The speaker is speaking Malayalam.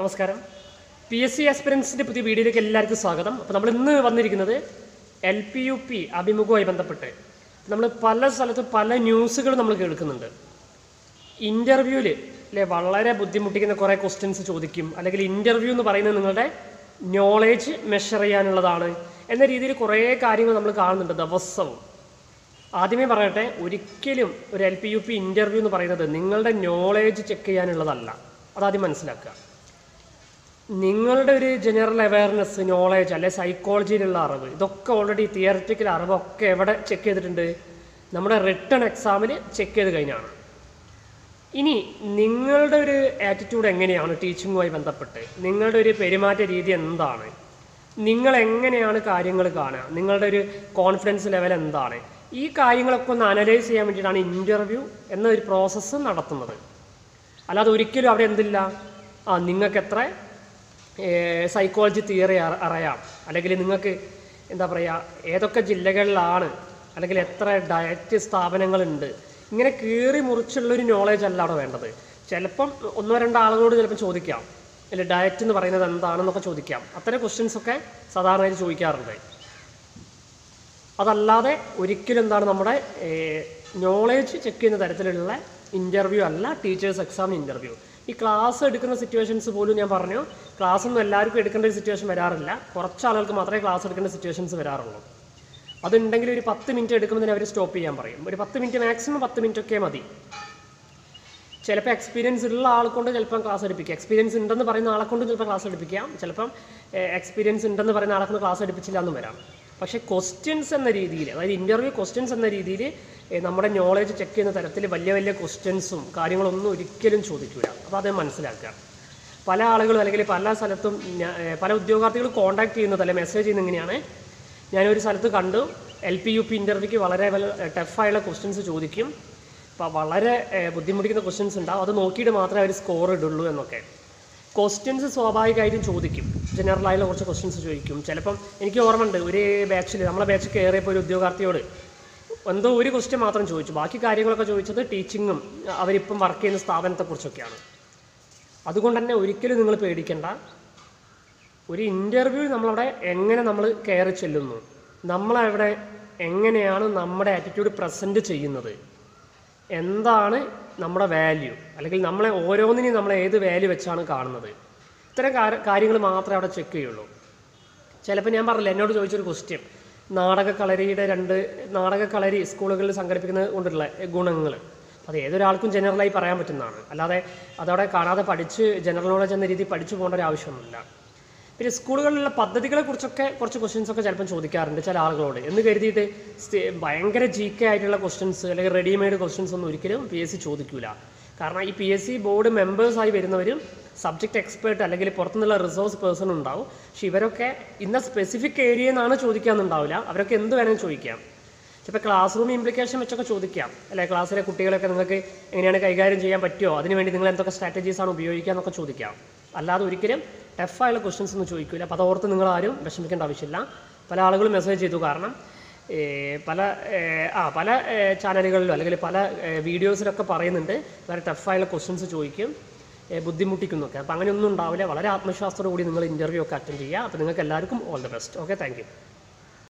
നമസ്കാരം. പി എസ് സി ആസ്പിറൻസിന്റെ പുതിയ വീഡിയോയിലേക്ക് എല്ലാവർക്കും സ്വാഗതം. അപ്പോൾ നമ്മൾ ഇന്ന് വന്നിരിക്കുന്നത് എൽ പി യു പി അഭിമുഖവുമായി ബന്ധപ്പെട്ട്. നമ്മൾ പല സ്ഥലത്തും പല ന്യൂസുകൾ നമ്മൾ കേൾക്കുന്നുണ്ട്. ഇന്റർവ്യൂവിൽ അല്ലെ വളരെ ബുദ്ധിമുട്ടിക്കുന്ന കുറേ ക്വസ്റ്റ്യൻസ് ചോദിക്കും. അല്ലെങ്കിൽ ഇന്റർവ്യൂ എന്ന് പറയുന്നത് നിങ്ങളുടെ നോളേജ് മെഷർ ചെയ്യാനുള്ളതാണ് എന്ന രീതിയിൽ കുറേ കാര്യങ്ങൾ നമ്മൾ കാണുന്നുണ്ട് ദിവസവും. ആദ്യമേ പറയട്ടെ ഒരിക്കലും ഒരു L P U P interview എന്ന് പറയുന്നത് നിങ്ങളുടെ നോളേജ് ചെക്ക് ചെയ്യാനുള്ളതല്ല. അതാദ്യം മനസ്സിലാക്കുക. നിങ്ങളുടെ ഒരു ജനറൽ അവയർനെസ് നോളേജ് അല്ലെ സൈക്കോളജിയിലുള്ള അറിവ് ഇതൊക്കെ ഓൾറെഡി തിയററ്റിക്കൽ അറിവൊക്കെ എവിടെ ചെക്ക് ചെയ്തിട്ടുണ്ട്? നമ്മുടെ റിട്ടേൺ എക്സാമിൽ ചെക്ക് ചെയ്ത് കഴിഞ്ഞാണ്. ഇനി നിങ്ങളുടെ ഒരു ആറ്റിറ്റ്യൂഡ് എങ്ങനെയാണ് ടീച്ചിങ്ങുമായി ബന്ധപ്പെട്ട്? നിങ്ങളുടെ ഒരു പെരുമാറ്റ രീതി എന്താണ്? നിങ്ങൾ എങ്ങനെയാണ് കാര്യങ്ങൾ കാണുക? നിങ്ങളുടെ ഒരു കോൺഫിഡൻസ് ലെവൽ എന്താണ്? ഈ കാര്യങ്ങളൊക്കെ ഒന്ന് അനലൈസ് ചെയ്യാൻ വേണ്ടിയിട്ടാണ് ഇന്റർവ്യൂ എന്നൊരു പ്രോസസ്സ് നടത്തുന്നത്. അല്ലാതെ ഒരിക്കലും അവിടെ എന്തില്ല? ആ നിങ്ങൾക്ക് എത്ര സൈക്കോളജി തിയറി അറിയാം. അല്ലെങ്കിൽ നിങ്ങൾക്ക് എന്താ പറയുക ഏതൊക്കെ ജില്ലകളിലാണ് അല്ലെങ്കിൽ എത്ര ഡയറ്റ് സ്ഥാപനങ്ങളുണ്ട് ഇങ്ങനെ കീറി മുറിച്ചുള്ളൊരു നോളേജ് അല്ല അവിടെ വേണ്ടത്. ചിലപ്പം ഒന്നോ രണ്ടോ ആളുകളോട് ചിലപ്പം ചോദിക്കാം. അല്ലെ ഡയറ്റ് എന്ന് പറയുന്നത് എന്താണെന്നൊക്കെ ചോദിക്കാം. അത്തരം ക്വസ്റ്റ്യൻസ് ഒക്കെ സാധാരണയായി ചോദിക്കാറുണ്ട്. അതല്ലാതെ ഒരിക്കലും എന്താണ് നമ്മുടെ നോളേജ് ചെക്ക് ചെയ്യുന്ന തരത്തിലുള്ള ഇന്റർവ്യൂ അല്ല ടീച്ചേഴ്സ് എക്സാം ഇന്റർവ്യൂ ഈ ക്ലാസ് എടുക്കുന്ന സിറ്റുവേഷൻസ് പോലും ഞാൻ പറഞ്ഞു. ക്ലാസ് ഒന്നും എല്ലാവർക്കും എടുക്കേണ്ട ഒരു സിറ്റുവേഷൻ വരാറില്ല. കുറച്ച് ആളുകൾക്ക് മാത്രമേ ക്ലാസ് എടുക്കേണ്ട സിറ്റുവേഷൻസ് വരാറുള്ളൂ. അതുണ്ടെങ്കിൽ ഒരു പത്ത് മിനിറ്റ് എടുക്കുമ്പോൾ അവർ സ്റ്റോപ്പ് ചെയ്യാൻ പറയും. ഒരു പത്ത് മിനിറ്റ് മാക്സിമം പത്ത് മിനിറ്റ് ഒക്കെ മതി. ചിലപ്പോൾ എക്സ്പീരിയൻസ് ഉള്ള ആൾക്കൊണ്ട് കൊണ്ട് ചിലപ്പം ക്ലാസ് എടുപ്പിക്കുക എക്സ്പീരിയൻസ് ഉണ്ടെന്ന് പറയുന്ന ആളെക്കൊണ്ട് ചിലപ്പോൾ ക്ലാസ് എടുപ്പിക്കാം. ചിലപ്പം എക്സ്പീരിയൻസ് ഉണ്ടെന്ന് പറയുന്ന ആളെക്കൊണ്ട് ക്ലാസ് എടുപ്പിച്ചില്ല എന്നും വരാം. പക്ഷേ ക്വസ്റ്റ്യൻസ് എന്ന രീതിയിൽ അതായത് ഇന്റർവ്യൂ ക്വസ്റ്റ്യൻസ് എന്ന രീതിയിൽ നമ്മുടെ നോളേജ് ചെക്ക് ചെയ്യുന്ന തരത്തിൽ വലിയ വലിയ ക്വസ്റ്റ്യൻസും കാര്യങ്ങളൊന്നും ഒരിക്കലും ചോദിക്കില്ല അപ്പോൾ അത് മനസ്സിലാക്കുക. പല ആളുകളും അല്ലെങ്കിൽ പല സ്ഥലത്തും പല ഉദ്യോഗാർത്ഥികളും കോൺടാക്ട് ചെയ്യുന്നത് അല്ലെ മെസ്സേജ് ചെയ്യുന്നത് ഇങ്ങനെയാണ്. ഞാനൊരു സ്ഥലത്ത് കണ്ടു എൽ പി യു പി ഇന്റർവ്യൂക്ക് വളരെ ടഫായുള്ള ക്വസ്റ്റ്യൻസ് ചോദിക്കും. അപ്പോൾ വളരെ ബുദ്ധിമുട്ടിക്കുന്ന ക്വസ്റ്റ്യൻസ് ഉണ്ടാവും. അത് നോക്കിയിട്ട് മാത്രമേ അവർ സ്കോർ ഇടുള്ളൂ എന്നൊക്കെ. ക്വസ്റ്റ്യൻസ് സ്വാഭാവികമായിട്ടും ചോദിക്കും. ജനറൽ ആയുള്ള കുറച്ച് ക്വസ്റ്റ്യൻസ് ചോദിക്കും. ചിലപ്പം എനിക്ക് ഓർമ്മയുണ്ട് ഒരു ബാച്ചിൽ നമ്മളെ ബാച്ചിൽ കയറിയപ്പോൾ ഒരു ഉദ്യോഗാർത്ഥിയോട് എന്തോ ഒരു ക്വസ്റ്റ്യൻ മാത്രം ചോദിച്ചു. ബാക്കി കാര്യങ്ങളൊക്കെ ചോദിച്ചത് ടീച്ചിങ്ങും അവരിപ്പം വർക്ക് ചെയ്യുന്ന സ്ഥാപനത്തെക്കുറിച്ചൊക്കെയാണ്. അതുകൊണ്ട് തന്നെ ഒരിക്കലും നിങ്ങൾ പേടിക്കേണ്ട. ഒരു ഇന്റർവ്യൂ നമ്മളവിടെ എങ്ങനെ നമ്മൾ കയറി ചെല്ലുന്നു? നമ്മളവിടെ എങ്ങനെയാണ് നമ്മുടെ ആറ്റിറ്റ്യൂഡ് പ്രസന്റ് ചെയ്യുന്നത്? എന്താണ് നമ്മുടെ വാല്യൂ അല്ലെങ്കിൽ നമ്മളെ ഓരോന്നിനെയും നമ്മളെ ഏത് വാല്യൂ വെച്ചാണ് കാണുന്നത്? ഇത്തരം കാര്യങ്ങൾ മാത്രമേ അവിടെ ചെക്ക് ചെയ്യുള്ളൂ. ചിലപ്പോൾ ഞാൻ പറഞ്ഞില്ല എന്നോട് ചോദിച്ചൊരു ക്വസ്റ്റ്യൻ നാടക കളരിയുടെ രണ്ട് നാടക കളരി സ്കൂളുകളിൽ സംഘടിപ്പിക്കുന്നത് കൊണ്ടുള്ള ഗുണങ്ങൾ അത് ഏതൊരാൾക്കും ജനറലായി പറയാൻ പറ്റുന്നതാണ്. അല്ലാതെ അതവിടെ കാണാതെ പഠിച്ച് ജനറൽ നോളജ് എന്ന രീതിയിൽ പഠിച്ചു പോകേണ്ട ഒരു ആവശ്യമൊന്നുമില്ല. പിന്നെ സ്കൂളുകളിലുള്ള പദ്ധതികളെ കുറിച്ചൊക്കെ കുറച്ച് ക്വസ്റ്റ്യൻസ് ഒക്കെ ചിലപ്പം ചോദിക്കാറുണ്ട് ചില ആളുകളോട്. എന്ന് കരുതിയിട്ട് ഭയങ്കര ജി കെ ആയിട്ടുള്ള ക്വസ്റ്റ്യൻസ് അല്ലെങ്കിൽ റെഡിമെയ്ഡ് ക്വസ്റ്റ്യൻസ് ഒന്നും ഒരിക്കലും പി എസ് സി ചോദിക്കൂല. കാരണം ഈ പി എസ് സി ബോർഡ് മെമ്പേഴ്സായി വരുന്നവരും സബ്ജക്റ്റ് എക്സ്പേർട്ട് അല്ലെങ്കിൽ പുറത്തുനിന്നുള്ള റിസോഴ്സ് പേഴ്സൺ ഉണ്ടാവും. പക്ഷെ ഇവരൊക്കെ ഇന്ന സ്പെസിഫിക് ഏരിയയിൽ നിന്നാണ് ചോദിക്കാമെന്നുണ്ടാവില്ല അവരൊക്കെ എന്ത് വേണമെങ്കിലും ചോദിക്കാം. ചിലപ്പോൾ ക്ലാസ് റൂം ഇംപ്ലിക്കേഷൻ വെച്ചൊക്കെ ചോദിക്കാം. അല്ലെ? ക്ലാസ്സിലെ കുട്ടികളൊക്കെ നിങ്ങൾക്ക് എങ്ങനെയാണ് കൈകാര്യം ചെയ്യാൻ പറ്റുമോ അതിനുവേണ്ടി നിങ്ങൾ എന്തൊക്കെ സ്ട്രാറ്റജീസ് ആണ് ഉപയോഗിക്കുക എന്നൊക്കെ ചോദിക്കാം. അല്ലാതെ ഒരിക്കലും ടഫായുള്ള ക്വസ്റ്റ്യൻസ് ഒന്നും ചോദിക്കില്ല അപ്പോൾ അതോർത്ത് നിങ്ങൾ ആരും വിഷമിക്കേണ്ട ആവശ്യമില്ല. പല ആളുകളും മെസ്സേജ് ചെയ്തു. കാരണം പല ആ പല ചാനലുകളിലും അല്ലെങ്കിൽ പല വീഡിയോസിലൊക്കെ പറയുന്നുണ്ട്. വളരെ ടഫായുള്ള ക്വസ്റ്റ്യൻസ് ചോദിക്കും. ബുദ്ധിമുട്ടിക്കുന്നൊക്കെ. അപ്പോൾ അങ്ങനെയൊന്നും ഉണ്ടാവില്ല. വളരെ ആത്മവിശ്വാസത്തോടു കൂടി നിങ്ങൾ ഇന്റർവ്യൂ ഒക്കെ അറ്റൻഡ് ചെയ്യുക. അപ്പോൾ നിങ്ങൾക്ക് എല്ലാവർക്കും all the best okay thank you